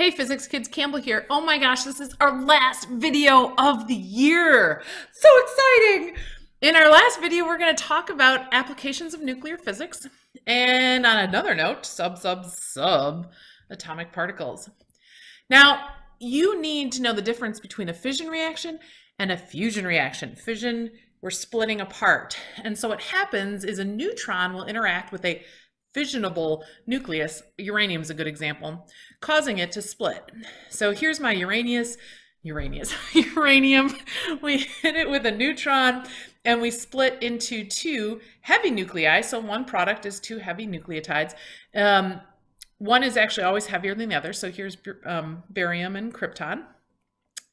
Hey physics kids, Campbell here. Oh my gosh, this is our last video of the year. So exciting. In our last video, we're gonna talk about applications of nuclear physics. And on another note, sub, sub, sub atomic particles. Now, you need to know the difference between a fission reaction and a fusion reaction. Fission, we're splitting apart. And so what happens is a neutron will interact with a fissionable nucleus, uranium is a good example, causing it to split. So here's my Uranus, Uranus, uranium. We hit it with a neutron and we split into two heavy nuclei. So one product is two heavy nucleotides. Um, one is actually always heavier than the other. So here's um, barium and krypton.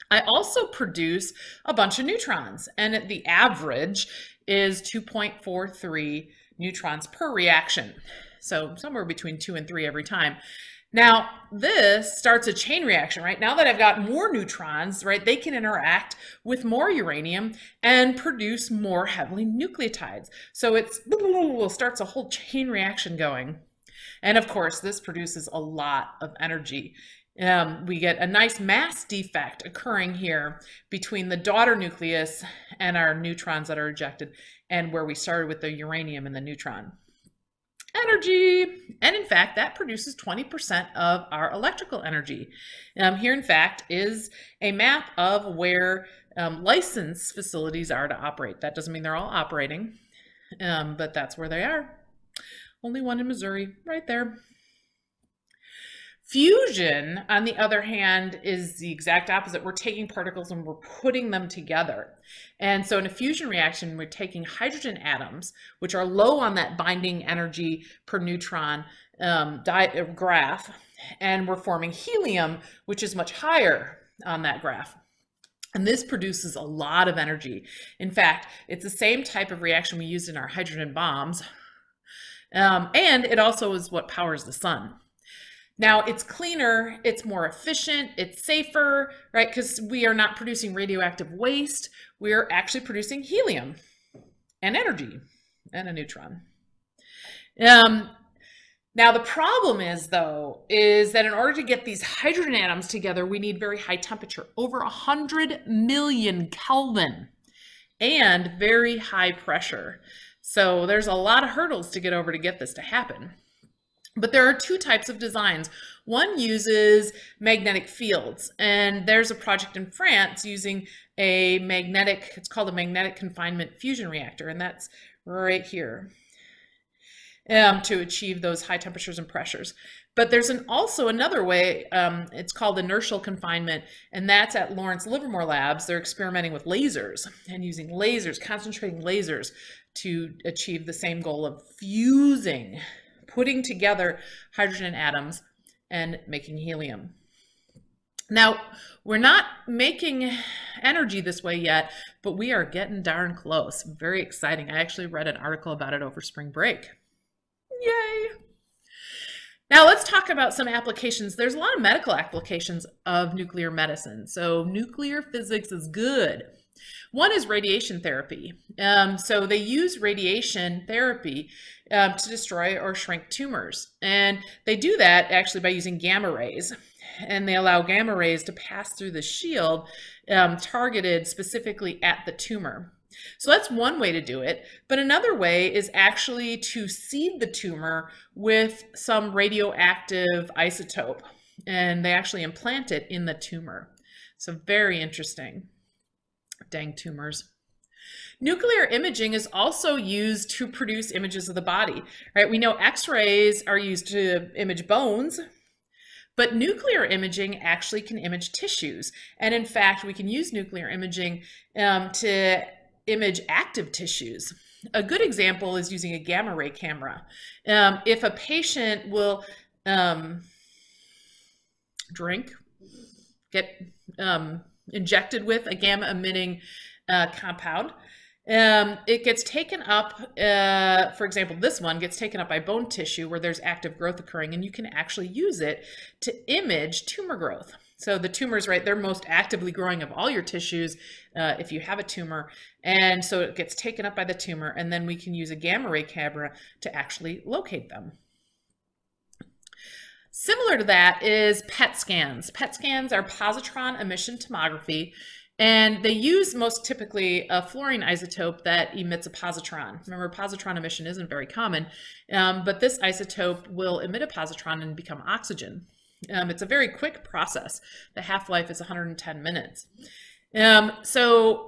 I also produce a bunch of neutrons and the average is 2.43 neutrons per reaction. So somewhere between two and three every time. Now, this starts a chain reaction, right? Now that I've got more neutrons, right, they can interact with more uranium and produce more heavily nucleotides. So it's starts a whole chain reaction going. And of course, this produces a lot of energy. Um, we get a nice mass defect occurring here between the daughter nucleus and our neutrons that are ejected and where we started with the uranium and the neutron energy. And in fact, that produces 20% of our electrical energy. Um, here, in fact, is a map of where um, licensed facilities are to operate. That doesn't mean they're all operating, um, but that's where they are. Only one in Missouri, right there. Fusion, on the other hand, is the exact opposite. We're taking particles and we're putting them together. And so in a fusion reaction, we're taking hydrogen atoms, which are low on that binding energy per neutron um, uh, graph, and we're forming helium, which is much higher on that graph. And this produces a lot of energy. In fact, it's the same type of reaction we used in our hydrogen bombs. Um, and it also is what powers the sun. Now it's cleaner, it's more efficient, it's safer, right? Because we are not producing radioactive waste. We're actually producing helium and energy and a neutron. Um, now the problem is though, is that in order to get these hydrogen atoms together, we need very high temperature, over 100 million Kelvin and very high pressure. So there's a lot of hurdles to get over to get this to happen. But there are two types of designs. One uses magnetic fields, and there's a project in France using a magnetic, it's called a magnetic confinement fusion reactor, and that's right here um, to achieve those high temperatures and pressures. But there's an, also another way, um, it's called inertial confinement, and that's at Lawrence Livermore Labs. They're experimenting with lasers and using lasers, concentrating lasers to achieve the same goal of fusing putting together hydrogen atoms and making helium. Now, we're not making energy this way yet, but we are getting darn close. Very exciting. I actually read an article about it over spring break. Yay! Now let's talk about some applications. There's a lot of medical applications of nuclear medicine. So nuclear physics is good. One is radiation therapy. Um, so they use radiation therapy um, to destroy or shrink tumors. And they do that actually by using gamma rays. And they allow gamma rays to pass through the shield um, targeted specifically at the tumor. So that's one way to do it. But another way is actually to seed the tumor with some radioactive isotope. And they actually implant it in the tumor. So very interesting. Dang tumors. Nuclear imaging is also used to produce images of the body, right? We know x-rays are used to image bones, but nuclear imaging actually can image tissues. And in fact, we can use nuclear imaging um, to image active tissues. A good example is using a gamma ray camera. Um, if a patient will um, drink, get um, injected with a gamma emitting uh, compound, um, it gets taken up, uh, for example, this one gets taken up by bone tissue where there's active growth occurring, and you can actually use it to image tumor growth. So the tumors, right, they're most actively growing of all your tissues uh, if you have a tumor. And so it gets taken up by the tumor, and then we can use a gamma ray camera to actually locate them. Similar to that is PET scans. PET scans are positron emission tomography, and they use most typically a fluorine isotope that emits a positron. Remember, positron emission isn't very common, um, but this isotope will emit a positron and become oxygen. Um, it's a very quick process. The half-life is 110 minutes. Um, so,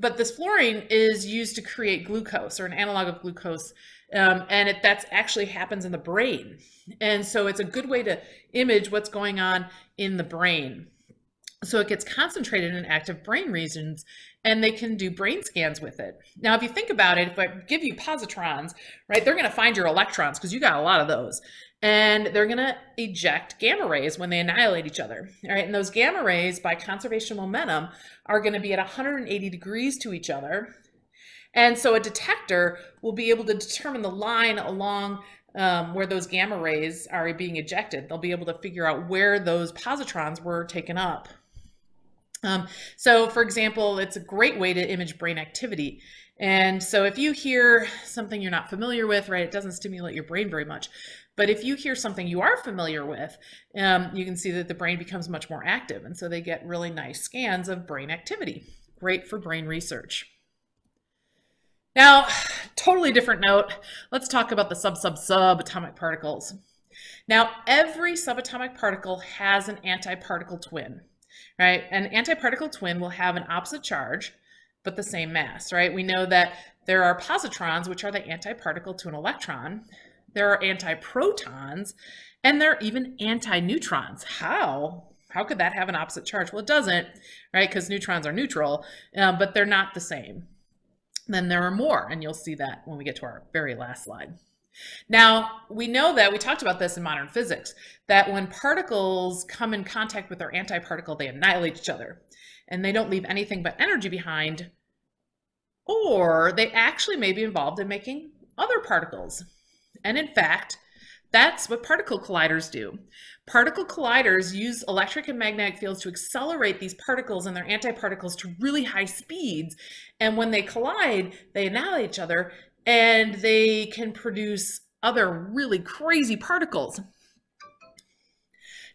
but this fluorine is used to create glucose or an analog of glucose um, and it that's actually happens in the brain. And so it's a good way to image what's going on in the brain. So it gets concentrated in active brain regions and they can do brain scans with it. Now, if you think about it, if I give you positrons, right, they're going to find your electrons because you got a lot of those. And they're going to eject gamma rays when they annihilate each other. All right, and those gamma rays, by conservation momentum, are going to be at 180 degrees to each other. And so a detector will be able to determine the line along um, where those gamma rays are being ejected. They'll be able to figure out where those positrons were taken up. Um, so for example, it's a great way to image brain activity. And so if you hear something you're not familiar with, right, it doesn't stimulate your brain very much. But if you hear something you are familiar with, um, you can see that the brain becomes much more active. And so they get really nice scans of brain activity. Great for brain research. Now, totally different note. Let's talk about the sub-sub-subatomic particles. Now, every subatomic particle has an antiparticle twin, right? An antiparticle twin will have an opposite charge, but the same mass, right? We know that there are positrons, which are the antiparticle to an electron. There are antiprotons, and there are even antineutrons. How? How could that have an opposite charge? Well, it doesn't, right? Because neutrons are neutral, um, but they're not the same then there are more, and you'll see that when we get to our very last slide. Now, we know that, we talked about this in modern physics, that when particles come in contact with their antiparticle, they annihilate each other, and they don't leave anything but energy behind, or they actually may be involved in making other particles. And in fact, that's what particle colliders do. Particle colliders use electric and magnetic fields to accelerate these particles and their antiparticles to really high speeds. And when they collide, they annihilate each other and they can produce other really crazy particles.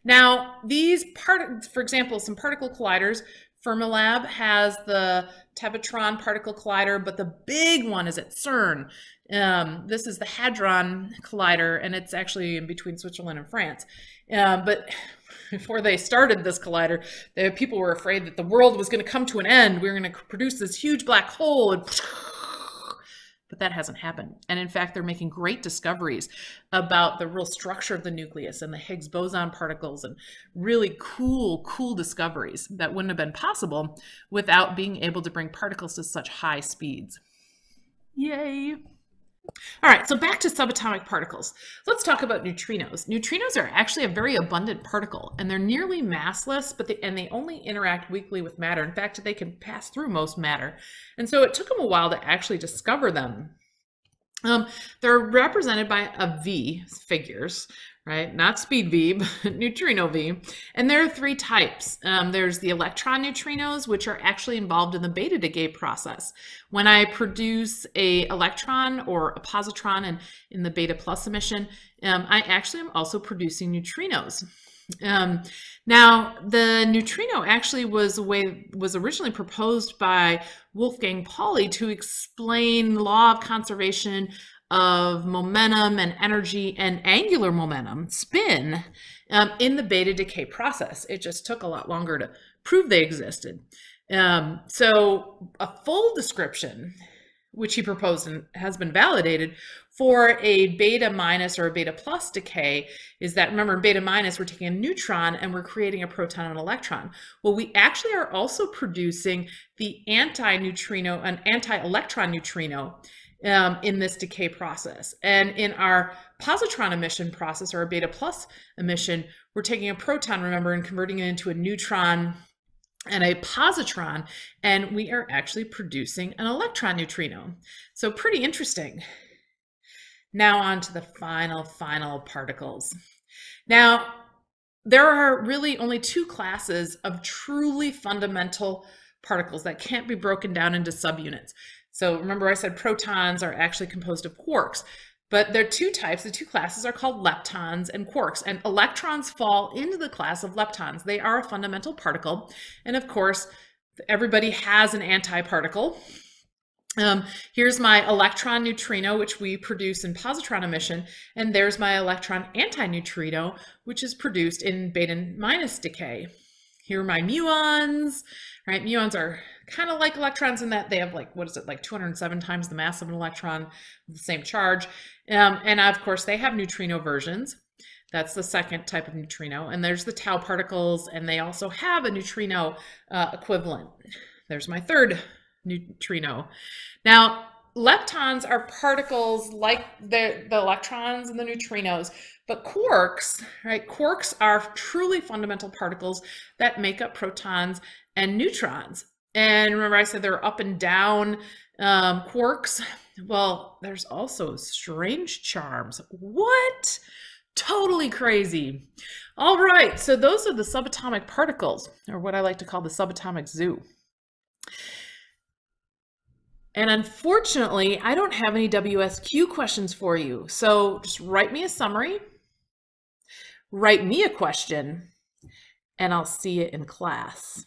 Now, these part, for example, some particle colliders, Fermilab has the Tevatron particle collider, but the big one is at CERN. Um, this is the Hadron Collider, and it's actually in between Switzerland and France. Um, but before they started this collider, the people were afraid that the world was going to come to an end. We were going to produce this huge black hole, and but that hasn't happened. And in fact, they're making great discoveries about the real structure of the nucleus and the Higgs boson particles and really cool, cool discoveries that wouldn't have been possible without being able to bring particles to such high speeds. Yay! All right, so back to subatomic particles. Let's talk about neutrinos. Neutrinos are actually a very abundant particle, and they're nearly massless, but they, and they only interact weakly with matter. In fact, they can pass through most matter. And so it took them a while to actually discover them. Um, they're represented by a V figures, right? Not speed V, but neutrino V. And there are three types. Um, there's the electron neutrinos, which are actually involved in the beta decay process. When I produce a electron or a positron in, in the beta plus emission, um, I actually am also producing neutrinos. Um, now, the neutrino actually was a way was originally proposed by Wolfgang Pauli to explain the law of conservation of momentum and energy and angular momentum, spin, um, in the beta decay process. It just took a lot longer to prove they existed. Um, so a full description, which he proposed and has been validated for a beta minus or a beta plus decay is that, remember, beta minus, we're taking a neutron and we're creating a proton and electron. Well, we actually are also producing the anti-neutrino, an anti-electron neutrino, um, in this decay process. And in our positron emission process or a beta plus emission, we're taking a proton, remember, and converting it into a neutron and a positron, and we are actually producing an electron neutrino. So pretty interesting. Now on to the final, final particles. Now, there are really only two classes of truly fundamental particles that can't be broken down into subunits. So remember I said protons are actually composed of quarks. But there are two types. The two classes are called leptons and quarks, and electrons fall into the class of leptons. They are a fundamental particle. And of course, everybody has an antiparticle. Um, here's my electron neutrino, which we produce in positron emission, and there's my electron antineutrino, which is produced in beta minus decay. Here are my muons, right? Muons are kind of like electrons in that they have like, what is it, like 207 times the mass of an electron, the same charge. Um, and of course, they have neutrino versions. That's the second type of neutrino. And there's the tau particles, and they also have a neutrino uh, equivalent. There's my third neutrino. Now, leptons are particles like the, the electrons and the neutrinos, but quarks, right? Quarks are truly fundamental particles that make up protons and neutrons. And remember I said they're up and down um, quarks? Well, there's also strange charms. What? Totally crazy. All right, so those are the subatomic particles, or what I like to call the subatomic zoo. And unfortunately, I don't have any WSQ questions for you. So just write me a summary, write me a question, and I'll see you in class.